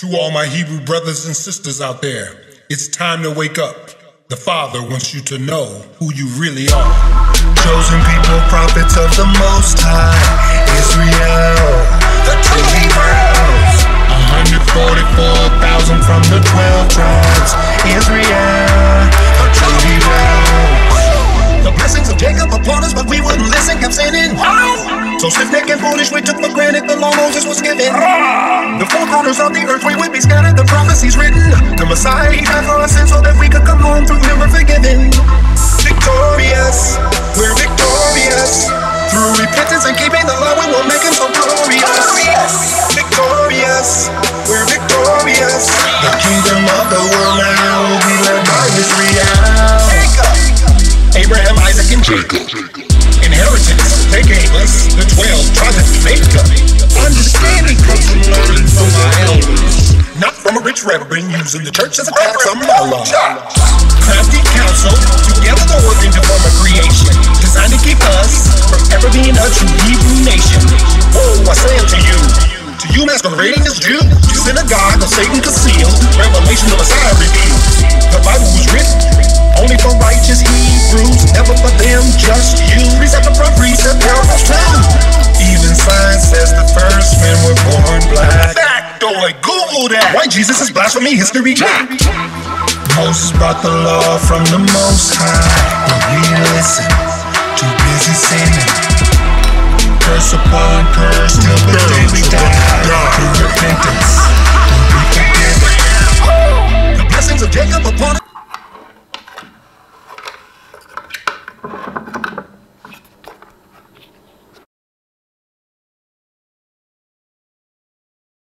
To all my Hebrew brothers and sisters out there, it's time to wake up. The Father wants you to know who you really are. Chosen people, prophets of the Most High, Israel, the true Hebrews. 144,000 from the 12 tribes, Israel, the true Hebrews. The blessings of Jacob upon us, but we wouldn't listen, kept sinning. So stiff necked and foolish, we took for granted the law Moses was given. The four corners of the earth, we would be scattered, the prophecies written. The Messiah, he died for our sins so that we could come home through him, we're forgiven. Victorious, we're victorious. Through repentance and keeping the law, we will make him so glorious. Victorious, we're victorious. The kingdom of the world now will be led by Israel. Abraham, Isaac, and Jacob. Inheritance, they gave us the 12 tribes of Jacob. Understanding comes from learning from my elders. Not from a rich reverend using the church as a tax umbrella. Crafty council, together they're working to form a creation designed to keep us from ever being a true Hebrew nation. Oh, I say unto you, to you masquerading as Jew, them, just you. Precept upon precept, parables too. Even science says the first men were born black. Factoid, Google that. White Jesus is blasphemy, history check. Moses brought the law from the Most High, but we listen, too busy sinning. Curse upon curse till the day we die.